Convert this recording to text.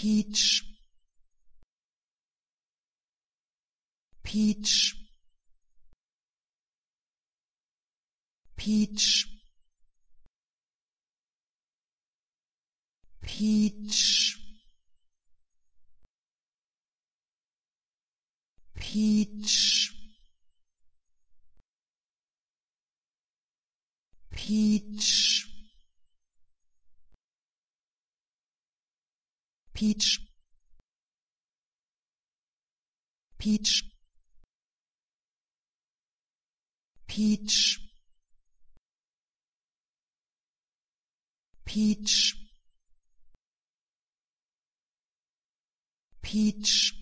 peach. Peach. Peach. Peach. Peach. Peach peach. Peach. Peach. Peach. Peach